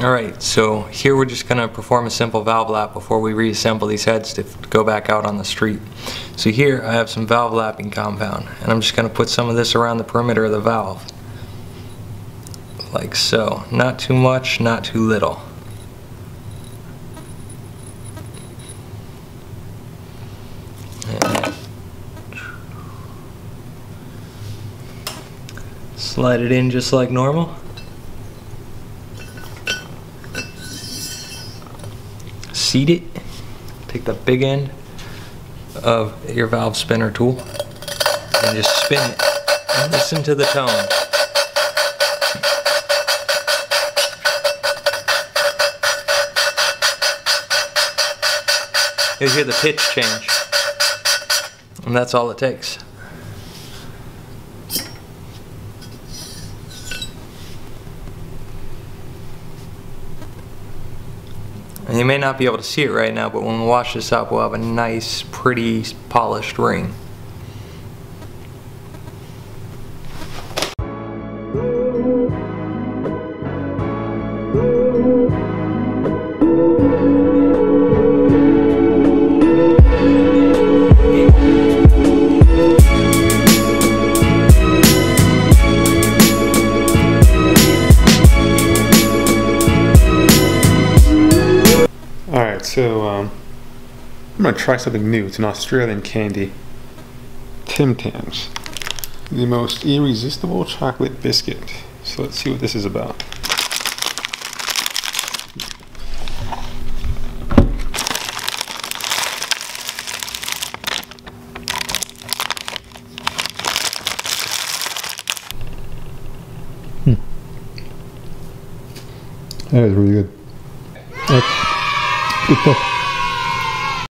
Alright, so here we're just going to perform a simple valve lap before we reassemble these heads to go back out on the street. So here I have some valve lapping compound and I'm just going to put some of this around the perimeter of the valve. Like so. Not too much, not too little. Slide it in just like normal. Seat it, take the big end of your valve spinner tool and just spin it and listen to the tone. You'll hear the pitch change. And that's all it takes. And you may not be able to see it right now, but when we wash this up, we'll have a nice, pretty, polished ring. So um, I'm going to try something new. It's an Australian candy. Tim Tams. The most irresistible chocolate biscuit. So let's see what this is about. Hmm. That is really good. That's good stuff.